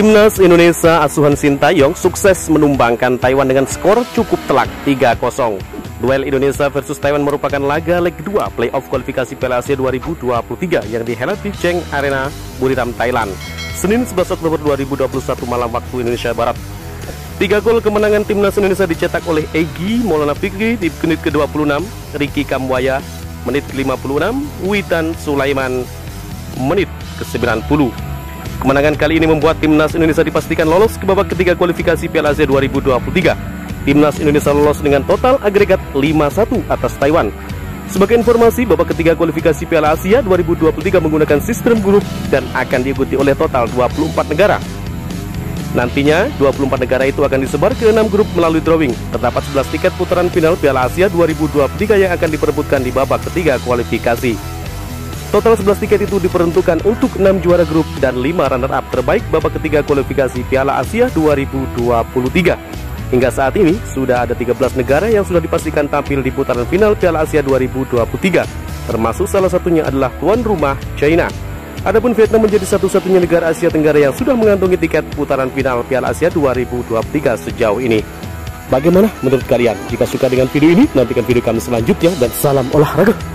Timnas Indonesia asuhan Sintayong sukses menumbangkan Taiwan dengan skor cukup telak 3-0. Duel Indonesia versus Taiwan merupakan laga leg 2 playoff kualifikasi Piala Asia 2023 yang dihelat di Cheng Arena, Buriram, Thailand. Senin 11 Oktober 2021 malam waktu Indonesia Barat. Tiga gol kemenangan timnas Indonesia dicetak oleh Egi Maulana Fikri di menit ke-26, Ricky Kamwaya menit ke-56, Witan Sulaiman menit ke-90. Kemenangan kali ini membuat timnas Indonesia dipastikan lolos ke babak ketiga kualifikasi Piala Asia 2023. Timnas Indonesia lolos dengan total agregat 5-1 atas Taiwan. Sebagai informasi, babak ketiga kualifikasi Piala Asia 2023 menggunakan sistem grup dan akan diikuti oleh total 24 negara. Nantinya, 24 negara itu akan disebar ke 6 grup melalui drawing. Terdapat 11 tiket putaran final Piala Asia 2023 yang akan diperebutkan di babak ketiga kualifikasi. Total 11 tiket itu diperuntukkan untuk 6 juara grup dan 5 runner-up terbaik babak ketiga kualifikasi Piala Asia 2023. Hingga saat ini, sudah ada 13 negara yang sudah dipastikan tampil di putaran final Piala Asia 2023, termasuk salah satunya adalah tuan rumah China. Adapun Vietnam menjadi satu-satunya negara Asia Tenggara yang sudah mengantongi tiket putaran final Piala Asia 2023 sejauh ini. Bagaimana menurut kalian? Jika suka dengan video ini, nantikan video kami selanjutnya dan salam olahraga.